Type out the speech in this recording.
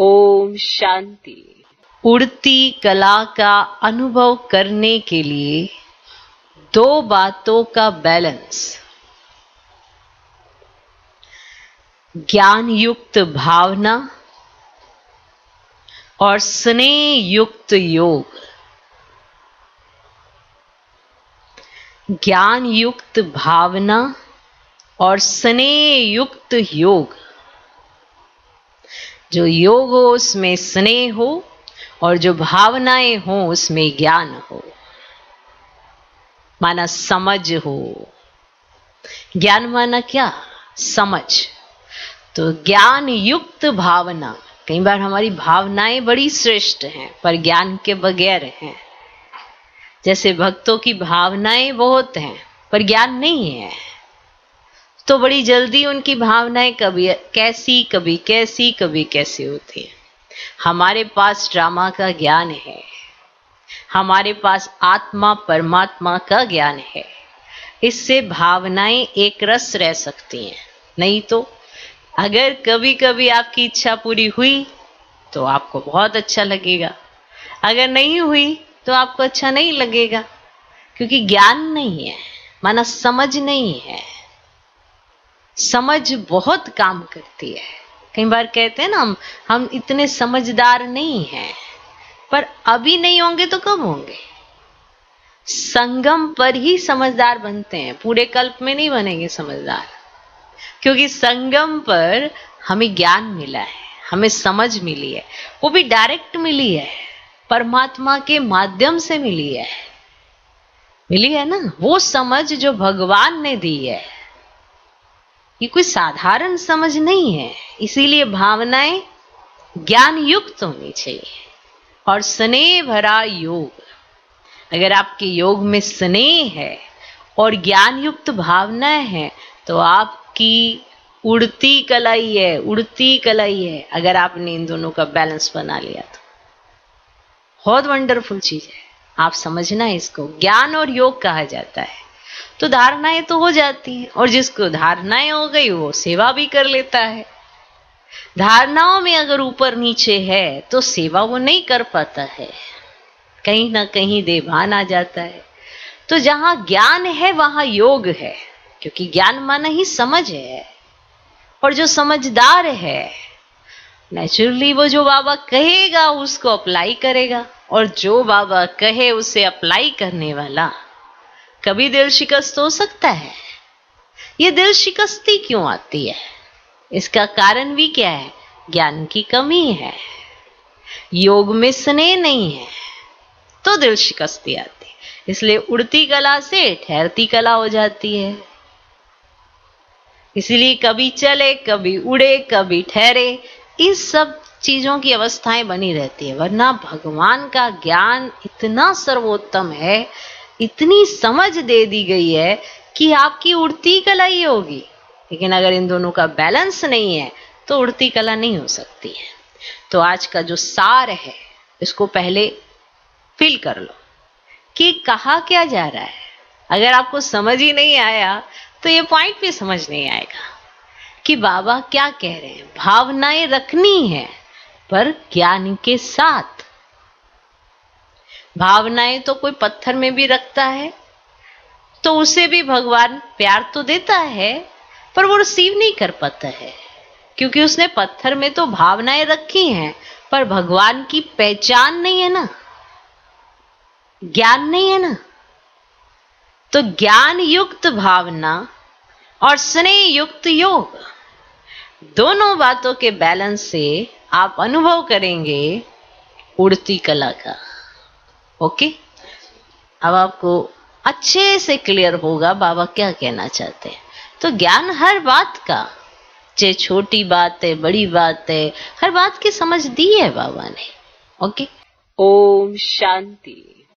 ओम शांति। उड़ती कला का अनुभव करने के लिए दो बातों का बैलेंस। ज्ञान युक्त भावना और स्नेह युक्त योग। ज्ञान युक्त भावना और स्नेह युक्त योग। जो योग हो, उसमें स्नेह हो और जो भावनाएँ हो, उसमें ज्ञान हो। माना समझ हो। ज्ञान माना क्या? समझ। तो ज्ञान युक्त भावना, कई बार हमारी भावनाएँ बड़ी श्रेष्ठ हैं, पर ज्ञान के बगैर हैं। जैसे भक्तों की भावनाएँ बहुत हैं, पर ज्ञान नहीं है। तो बड़ी जल्दी उनकी भावनाएँ कभी कैसी कभी कैसी कभी कैसी होती है। हमारे पास ड्रामा का ज्ञान है। हमारे पास आत्मा, परमात्मा का ज्ञान है। इससे भावनाएँ एक रस रह सकती हैं। नहीं तो अगर कभी कभी आपकी इच्छा पूरी हुई तो आपको बहुत अच्छा लगेगा। अगर नहीं हुई तो आपको अच्छा नहीं लगेगा। क्योंकि ज्ञान नहीं है, माना समझ नहीं है। समझ बहुत काम करती है। कई बार कहते हैं ना, हम हम इतने समझदार नहीं हैं, पर अभी नहीं होंगे तो कब होंगे? संगम पर ही समझदार बनते हैं, पूरे कल्प में नहीं बनेंगे समझदार। क्योंकि संगम पर हमें ज्ञान मिला है, हमें समझ मिली है, वो भी डायरेक्ट मिली है, परमात्मा के माध्यम से मिली है। मिली है ना? वो समझ जो भगवान ने दी है ये कोई साधारण समझ नहीं है। इसीलिए भावनाएँ ज्ञान युक्त होनी चाहिए। और स्नेह भरा योग। अगर आपके योग में स्नेह है और ज्ञान युक्त भावना है तो आपकी उड़ती कलाई है, उड़ती कलाई है, अगर आपने इन दोनों का बैलेंस बना लिया तो। बहुत वंडरफुल चीज़ है। आप समझना इसको। ज्ञान और योग कहा जाता है। तो धारणाएँ तो हो जाती हैं, और जिसको धारणाएँ हो गई, वो सेवा भी कर लेता है। धारणाओं में अगर ऊपर नीचे है तो सेवा वो नहीं कर पाता है। कहीं ना कहीं देवान आ जाता है। तो जहाँ ज्ञान है, वहाँ योग है, क्योंकि ज्ञान माना ही समझ है। और जो समझदार है नेचुरली वो जो बाबा कहेगा, उसको अप्लाई करेगा। और जो बाबा कहे, उसे अप्लाई करने वाला कभी दिल शिकस्त हो सकता है। ये दिल शिकस्ती क्यों आती है? इसका कारण भी क्या है? ज्ञान की कमी है। योग में स्नेह नहीं है तो दिल शिकस्ती आती है। इसलिए उड़ती कला से ठहरती कला हो जाती है। इसलिए कभी चले, कभी उड़े, कभी ठहरे इस सब चीज़ों की अवस्थाएँ बनी रहती है। वरना भगवान का ज्ञान इतना सर्वोत्तम है इतनी समझ दे दी गई है कि आपकी उड़ती कला ही होगी। लेकिन अगर इन दोनों का बैलेंस नहीं है तो उड़ती कला नहीं हो सकती है। तो आज का जो सार है, इसको पहले फील कर लो कि कहा क्या जा रहा है। अगर आपको समझ ही नहीं आया तो ये पॉइंट भी समझ नहीं आएगा कि बाबा क्या कह रहे हैं। भावनाएँ रखनी है, पर ज्ञान के साथ भावनाएँ तो कोई पत्थर में भी रखता है तो उसे भी भगवान प्यार तो देता है, पर वो रिसीव नहीं कर पाता है। क्योंकि उसने पत्थर में तो भावनाएँ रखी हैं, पर भगवान की पहचान नहीं है ना? ज्ञान नहीं है ना? तो ज्ञान युक्त भावना और स्नेह युक्त योग, दोनों बातों के बैलेंस से आप अनुभव करेंगे उड़ती कला का। ओके? अब आपको अच्छे से क्लियर होगा बाबा क्या कहना चाहते हैं। तो ज्ञान हर बात का, चाहे छोटी बात है, बड़ी बात है, हर बात की समझ दी है बाबा ने। ओके? ओम शांति।